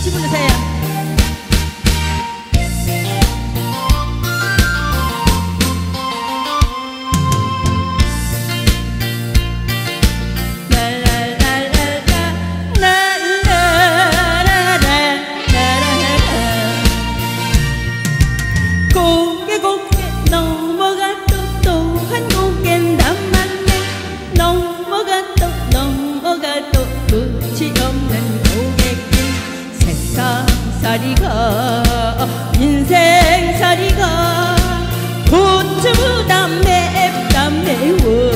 같이 부르세요. Go. 자리가 인생 자리가 고추보다 맵다 매워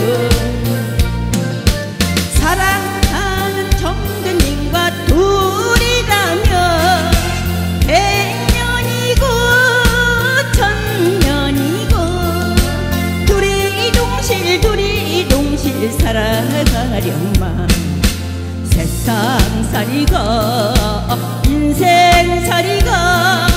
사랑하는 청대님과 둘이라면 백년이고 천년이고 둘이 동실 둘이 동실 살아가려만 세상살이가 인생살이가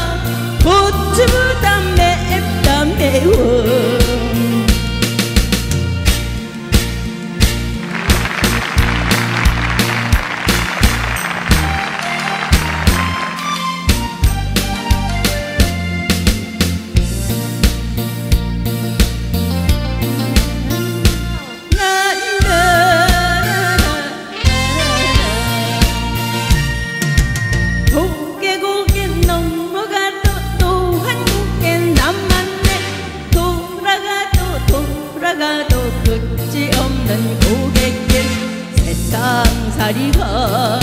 세상살이가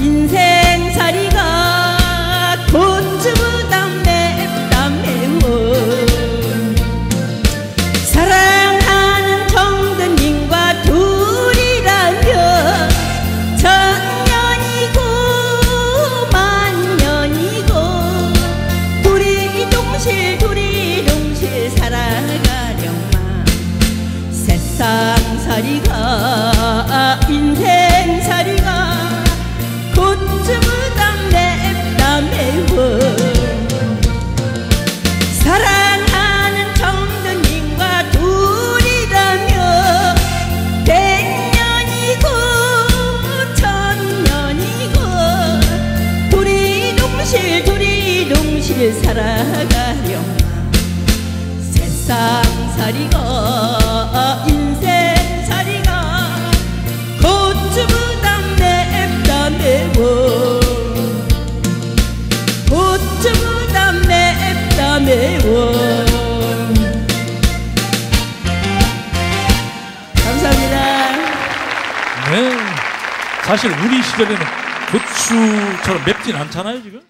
인생 동실 둘이 동실 살아가려만 세상살이가 인생살이가 고추보다 맵다 매워 고추보다 맵다 매워 감사합니다 네. 사실 우리 시절에는 고추처럼 맵진 않잖아요, 지금.